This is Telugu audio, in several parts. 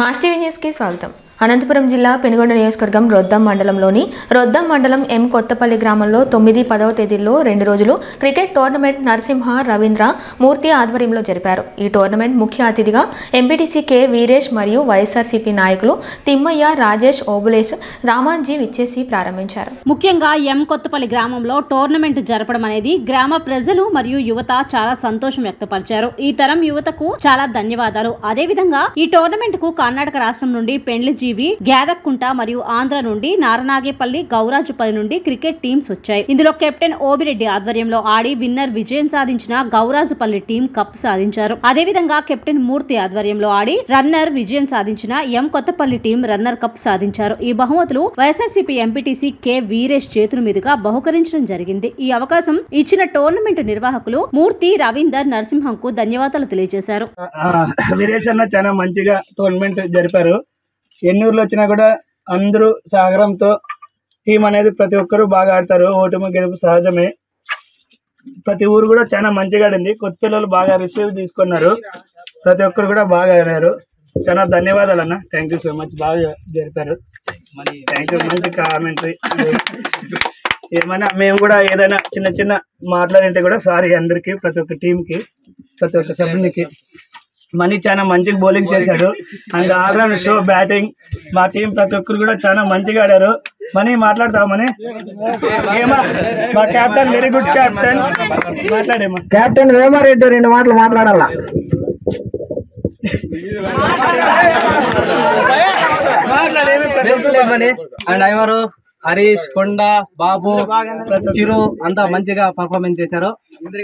మాస్టర్ టీవీ న్యూస్కి స్వాగతం. అనంతపురం జిల్లా పెనుగొండ నియోజకవర్గం రొద్దం మండలంలోని రొద్దం మండలం ఎం కొత్తపల్లి గ్రామంలో తొమ్మిది పదవ తేదీల్లో రెండు రోజులు క్రికెట్ టోర్నమెంట్ నరసింహ రవీంద్ర మూర్తి ఆధ్వర్యంలో జరిపారు. ఈ టోర్నమెంట్ ముఖ్య అతిథిగా ఎంపీటీసీ కె వీరేష్ మరియు వైఎస్ఆర్సీపీ నాయకులు తిమ్మయ్య రాజేష్ ఓబులేష్ రామాంజీ విచ్చేసి ప్రారంభించారు. ముఖ్యంగా ఎం కొత్తపల్లి గ్రామంలో టోర్నమెంట్ జరపడం అనేది గ్రామ ప్రజలు మరియు యువత చాలా సంతోషం వ్యక్తపరిచారు. ఈ తరం యువతకు చాలా ధన్యవాదాలు. అదే విధంగా ఈ టోర్నమెంట్కు కర్ణాటక రాష్ట్రం నుండి పెండ్లి జీవి గ్యాదక్కుంట మరియు ఆంధ్ర నుండి నారనాగేపల్లి గౌరాజుపల్లి నుండి క్రికెట్ టీమ్స్ వచ్చాయి. ఇందులో కెప్టెన్ ఓబిరెడ్డి ఆధ్వర్యంలో ఆడి విన్నర్ విజయం సాధించిన గౌరాజుపల్లి టీం కప్ సాధించారు. అదే విధంగా కెప్టెన్ మూర్తి ఆధ్వర్యంలో ఆడి రన్నర్ విజయం సాధించిన M Kothapalli team runner cup సాధించారు. ఈ బహుమతులు వైఎస్ఆర్సీపీ ఎంపీటీసీ కె వీరేష్ చేతుల మీదుగా బహుకరించడం జరిగింది. ఈ అవకాశం ఇచ్చిన టోర్నమెంట్ నిర్వాహకులు మూర్తి రవీందర్ నరసింహంకు ధన్యవాదాలు తెలియజేశారు. వీరేష్ అన్న చాలా మంచిగా టోర్నమెంట్ జరిపారు. ఎన్ని ఊర్లు వచ్చినా కూడా అందరూ సాగరంతో టీం అనేది ప్రతి ఒక్కరూ బాగా ఆడతారు. ఓటమి గెలుపు సహజమే. ప్రతి ఊరు కూడా చాలా మంచిగా ఆడింది. కొత్త పిల్లలు బాగా రిసీవ్ తీసుకున్నారు. ప్రతి ఒక్కరు కూడా బాగా ఆడారు. చాలా ధన్యవాదాలు అన్న. థ్యాంక్ యూ సో మచ్ బాగా జరిపారు. థ్యాంక్ యూ మంచి కామెంటరీ ఏమైనా మేము కూడా ఏదైనా చిన్న చిన్న మాట్లాడింటే కూడా సారీ అందరికి ప్రతి ఒక్క టీంకి ప్రతి ఒక్క సభ్యునికి. మనీ చాలా మంచిగా బౌలింగ్ చేశాడు. And all round show batting మా టీం ప్రతి ఒక్కరు కూడా చాలా మంచిగా ఆడారు. మనీ మాట్లాడతావు మనీ? ఏమా? మా కెప్టెన్ వెరీ గుడ్ కెప్టెన్ మాట్లాడేమా? కెప్టెన్ వేమారెడ్డి రెండు మాటలు మాట్లాడాలా? అండ్ ఐవరు? హరీష్ కొండ బాబు చిరు అంతా మంచిగా పర్ఫార్మెన్స్ చేశారు.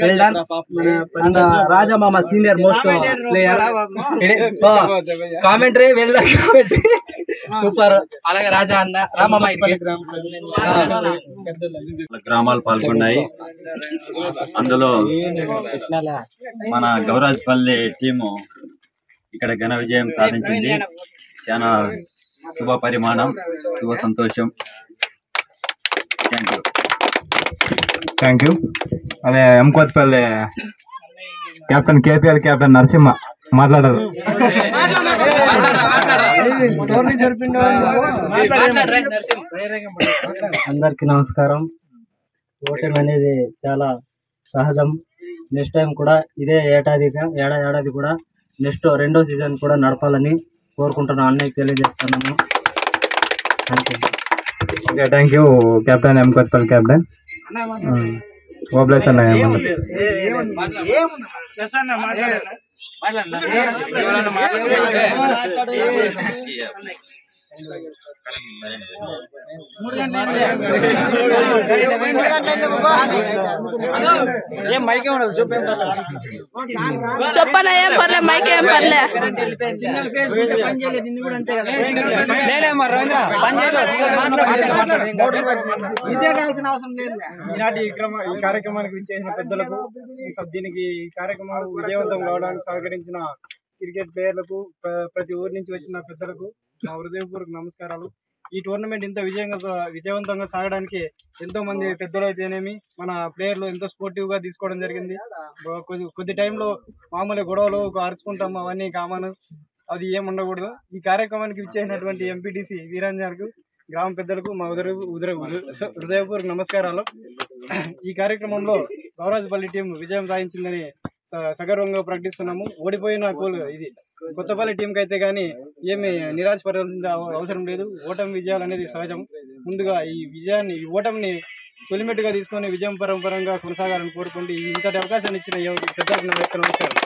వెల్ డన్ అండ్ రాజా మామ senior most player commentary well done commentary super అలాగే రాజా అన్న రామమ్మ గ్రామాలు పాల్గొన్నాయి. అందులో మన గౌరాజ్పల్లి టీము ఇక్కడ ఘన విజయం సాధించింది. చాలా శుభ పరిమాణం శుభ సంతోషం. థ్యాంక్ యూ థ్యాంక్ యూ అదే Enkotpalli captain KPL captain Narasimha మాట్లాడారు. అందరికి నమస్కారం. ఓటమి అనేది చాలా సహజం. నెక్స్ట్ టైం కూడా ఇదే ఏడాదిగా ఏడా ఏడాది కూడా నెక్స్ట్ రెండో సీజన్ కూడా నడపాలని కోరుకుంటున్నాను అన్నయ్యకి తెలియజేస్తున్నాను thank you okay thank you captain Enkotpalli captain Obles అన్న ఏమన్నా ఎస్ అన్న మాట్లాడారా చెప్పనా ఏం పర్లే మైక్ ఏం పర్లే ఈనాటి ఈ క్రమ ఈ కార్యక్రమానికి విచ్చేసిన పెద్దలకు దీనికి ఈ కార్యక్రమం విజయవంతం కావడానికి సహకరించిన క్రికెట్ ప్లేయర్లకు ప్ర- ప్రతి ఊరి నుంచి వచ్చిన పెద్దలకు నా హృదయపూర్వక నమస్కారాలు. ఈ టోర్నమెంట్ ఇంత విజయంగా విజయవంతంగా సాగడానికి ఎంతో మంది పెద్దలు అయితేనేమి మన ప్లేయర్లు ఎంతో స్పోర్టివ్గా తీసుకోవడం జరిగింది. కొద్ది కొద్ది టైంలో మామూలు గొడవలు ఒక అరుచుకుంటాం అవన్నీ కామన్. అది ఏం ఉండకూడదు. ఈ కార్యక్రమానికి విచ్చేసినటువంటి ఎంపీటీసీ వీరాంజన్కు గ్రామ పెద్దలకు మా ఉదయ ఉదయ హృదయపూర్వక నమస్కారాలు. ఈ కార్యక్రమంలో గౌరాజపల్లి టీం విజయం సాధించిందని సగర్వంగా ప్రకటిస్తున్నాము. ఓడిపోయిన కోలు ఇది కొత్తపల్లి టీంకి అయితే కానీ ఏమి నిరాశపడాల్సిన అవసరం లేదు. ఓటమి విజయాలు అనేది సహజం. ముందుగా ఈ విజయాన్ని ఈ ఓటమిని తొలిమెట్టుగా తీసుకొని విజయం పరంపరంగా కొనసాగాలని కోరుకుంటూ ఇంతటి అవకాశాన్ని ఇచ్చిన ఈ పెద్ద నమస్కారం.